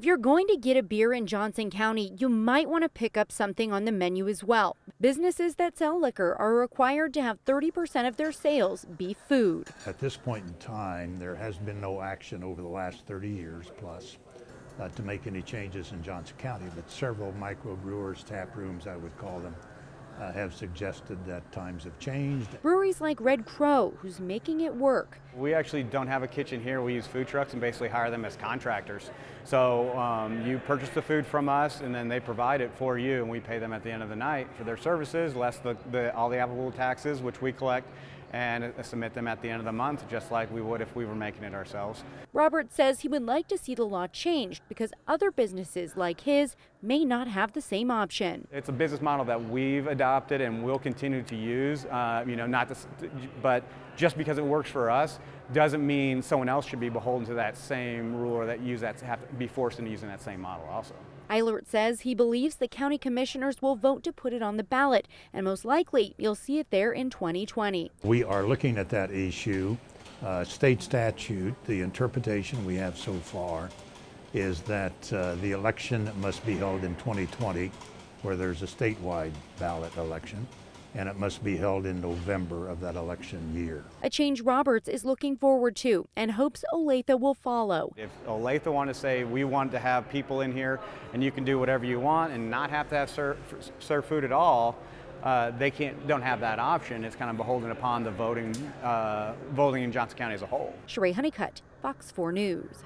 If you're going to get a beer in Johnson County, you might want to pick up something on the menu as well. Businesses that sell liquor are required to have 30% of their sales be food. At this point in time, there has been no action over the last 30 years plus uh, to make any changes in Johnson County, but several microbrewers, tap rooms, I would call them, uh, have suggested that times have changed. Breweries like Red Crow, who's making it work. We actually don't have a kitchen here. We use food trucks and basically hire them as contractors. So um, you purchase the food from us and then they provide it for you and we pay them at the end of the night for their services, less the, the, all the applicable taxes, which we collect and submit them at the end of the month, just like we would if we were making it ourselves. Robert says he would like to see the law changed because other businesses like his may not have the same option. It's a business model that we've adopted and will continue to use. Uh, you know, not to, but just because it works for us doesn't mean someone else should be beholden to that same rule or that use that have to be forced into using that same model also. Eilert says he believes the county commissioners will vote to put it on the ballot, and most likely you'll see it there in 2020. We are looking at that issue. Uh, state statute, the interpretation we have so far is that uh, the election must be held in 2020, where there's a statewide ballot election and it must be held in November of that election year. A change Roberts is looking forward to and hopes Olathe will follow. If Olathe want to say we want to have people in here and you can do whatever you want and not have to have serve, serve food at all, uh, they can't don't have that option. It's kind of beholden upon the voting uh, voting in Johnson County as a whole. Sherae Honeycutt, Fox 4 News.